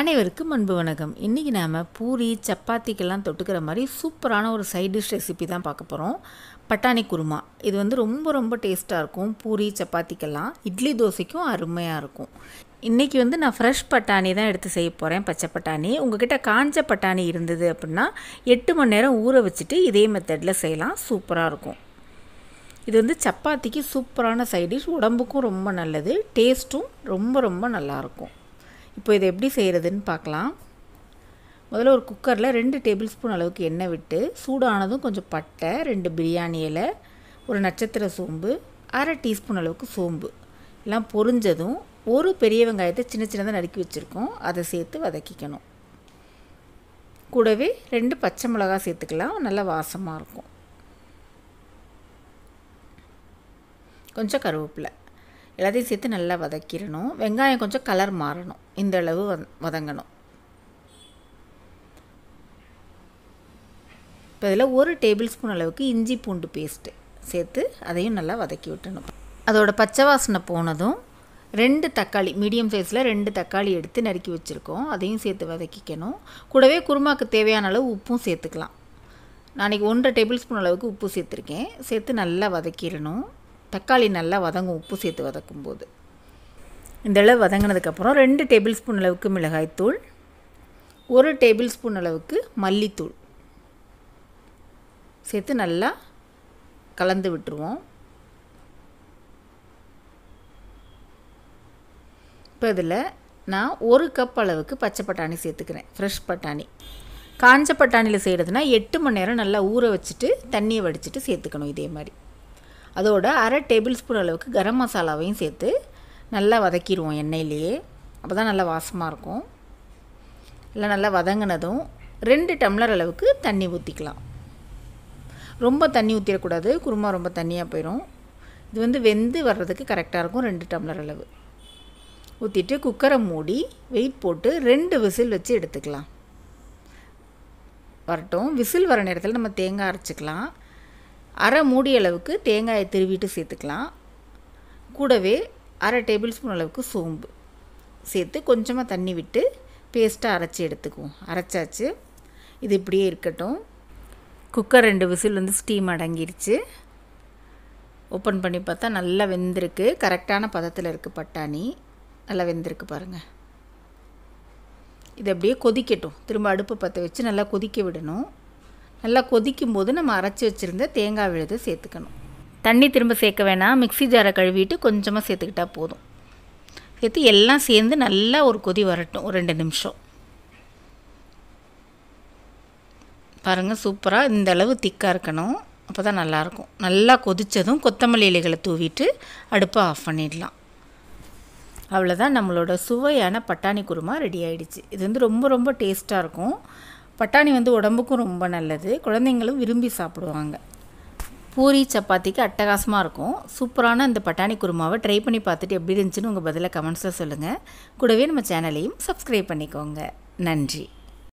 அனைவருக்கும் அன்பு வணக்கம். இன்றைக்கி நாம் பூரி சப்பாத்திக்கெல்லாம் தொட்டுக்கிற மாதிரி சூப்பரான ஒரு சைட் டிஷ் ரெசிபி தான் பார்க்க போகிறோம் பட்டாணி குருமா. இது வந்து ரொம்ப ரொம்ப டேஸ்ட்டாக இருக்கும். பூரி சப்பாத்திக்கெல்லாம். இட்லி தோசைக்கும் அருமையாக இருக்கும். இன்றைக்கி வந்து நான் ஃப்ரெஷ் பட்டாணி தான் எடுத்து செய்ய போகிறேன் பச்சை பட்டாணி. உங்ககிட்ட காஞ்ச பட்டாணி இருந்தது அப்படின்னா எட்டு மணி நேரம் ஊற வச்சுட்டு இதே மெத்தடில் செய்யலாம். சூப்பராக இருக்கும். இது வந்து சப்பாத்திக்கு சூப்பரான சைட் டிஷ் உடம்புக்கும் ரொம்ப நல்லது. டேஸ்ட்டும் ரொம்ப ரொம்ப நல்லாயிருக்கும் இப்போ இதை எப்படி செய்கிறதுன்னு பார்க்கலாம். முதல்ல ஒரு குக்கரில் ரெண்டு டேபிள் ஸ்பூன் அளவுக்கு எண்ணெய் விட்டு சூடானதும் கொஞ்சம் பட்டை ரெண்டு பிரியாணி இலை ஒரு நட்சத்திர சோம்பு அரை டீஸ்பூன் அளவுக்கு சோம்பு. எல்லாம் பொரிஞ்சதும் ஒரு பெரிய வெங்காயத்தை சின்ன சின்னதாக நறுக்கி வச்சுருக்கோம். அதை சேர்த்து வதக்கிக்கணும். கூடவே ரெண்டு பச்சை மிளகா சேர்த்துக்கலாம். நல்லா வாசமாக இருக்கும். கொஞ்சம் கருவேப்பிலை. எல்லாத்தையும் சேர்த்து நல்லா வதக்கிடணும். வெங்காயம் கொஞ்சம் கலர் மாறணும். இந்த அளவு வந் வதங்கணும். இப்போ இதில் ஒரு டேபிள் ஸ்பூன் அளவுக்கு இஞ்சி பூண்டு பேஸ்ட்டு சேர்த்து அதையும் நல்லா வதக்கி விட்டணும் அதோட பச்சை வாசனை போனதும் ரெண்டு தக்காளி மீடியம் சைஸில் ரெண்டு தக்காளி எடுத்து நறுக்கி வச்சுருக்கோம். அதையும் சேர்த்து வதக்கிக்கணும். கூடவே குருமாக்கு தேவையான அளவு உப்பும் சேர்த்துக்கலாம். நாளைக்கு ஒன்றரை டேபிள் ஸ்பூன் அளவுக்கு உப்பு சேர்த்துருக்கேன். சேர்த்து நல்லா வதக்கிடணும். தக்காளி நல்லா வதங்கும் உப்பு சேர்த்து வதக்கும்போது. இந்த அளவு வதங்கினதுக்கப்புறம் ரெண்டு டேபிள் ஸ்பூன் அளவுக்கு மிளகாய்த்தூள் ஒரு டேபிள் ஸ்பூன் அளவுக்கு மல்லித்தூள். சேர்த்து நல்லா கலந்து விட்டுருவோம். இப்போ இதில் நான் ஒரு கப் அளவுக்கு பச்சை பட்டாணி சேர்த்துக்கிறேன் ஃப்ரெஷ் பட்டாணி. காஞ்ச பட்டாணியில் செய்கிறதுனா எட்டு மணி நேரம் நல்லா ஊற வச்சுட்டு தண்ணியை வடிச்சிட்டு சேர்த்துக்கணும் இதே மாதிரி. அதோட அரை டேபிள் ஸ்பூன் அளவுக்கு கரம் மசாலாவையும் சேர்த்து நல்லா வதக்கிடுவோம் எண்ணெயிலேயே. அப்போ தான் நல்லா வாசமாக இருக்கும். இல்லை நல்லா வதங்கினதும் ரெண்டு டம்ளர் அளவுக்கு தண்ணி ஊற்றிக்கலாம் ரொம்ப தண்ணி ஊற்றிடக்கூடாது குருமா ரொம்ப தண்ணியாக போயிடும் இது வந்து வெந்து வர்றதுக்கு கரெக்டாக இருக்கும் ரெண்டு டம்ளர் அளவு. ஊற்றிட்டு குக்கரை மூடி வெயிட் போட்டு ரெண்டு விசில் வச்சு எடுத்துக்கலாம். வரட்டும். விசில் வர நேரத்தில் நம்ம தேங்காய் அரைச்சிக்கலாம். அரை மூடி அளவுக்கு தேங்காயை திருவிட்டு சேர்த்துக்கலாம். கூடவே அரை டேபிள் ஸ்பூன் அளவுக்கு சோம்பு. சேர்த்து கொஞ்சமாக தண்ணி விட்டு பேஸ்ட்டாக அரைச்சி எடுத்துக்குவோம். அரைச்சாச்சு. இது இப்படியே இருக்கட்டும். குக்கர் ரெண்டு விசில் வந்து ஸ்டீம் அடங்கிருச்சு. ஓப்பன் பண்ணி பார்த்தா நல்லா வெந்திருக்கு. கரெக்டான பதத்தில் இருக்குது பட்டாணி. நல்லா வெந்திருக்கு பாருங்கள் இது அப்படியே கொதிக்கட்டும். திரும்ப அடுப்பு பற்ற வச்சு நல்லா கொதிக்க விடணும். நல்லா கொதிக்கும் போது நம்ம அரைச்சி வச்சுருந்த தேங்காய் விழுது சேர்த்துக்கணும். தண்ணி திரும்ப சேர்க்க வேணாம். மிக்சி ஜாரை கழுவிட்டு கொஞ்சமாக சேர்த்துக்கிட்டா போதும். சேர்த்து எல்லாம் சேர்ந்து நல்லா ஒரு கொதி வரட்டும். ஒரு ரெண்டு நிமிஷம். பாருங்கள் சூப்பராக இந்த அளவு திக்காக இருக்கணும். அப்போ தான் நல்லாயிருக்கும் நல்லா கொதித்ததும் கொத்தமல்லி இலைகளை தூவிட்டு அடுப்பை ஆஃப் பண்ணிடலாம். அவ்வளோதான் நம்மளோட சுவையான பட்டாணி குருமா ரெடி ஆகிடுச்சு இது வந்து ரொம்ப ரொம்ப டேஸ்ட்டாக இருக்கும். பட்டாணி வந்து உடம்புக்கும் ரொம்ப நல்லது. குழந்தைங்களும் விரும்பி சாப்பிடுவாங்க. பூரி சப்பாத்திக்கு அட்டகாசமாக இருக்கும். சூப்பரான இந்த பட்டாணி குருமாவை ட்ரை பண்ணி பார்த்துட்டு எப்படி இருந்துச்சுன்னு உங்கள் பதிலை கமெண்ட்ஸில் சொல்லுங்கள் கூடவே நம்ம சேனலையும் சப்ஸ்கிரைப் பண்ணிக்கோங்க. நன்றி.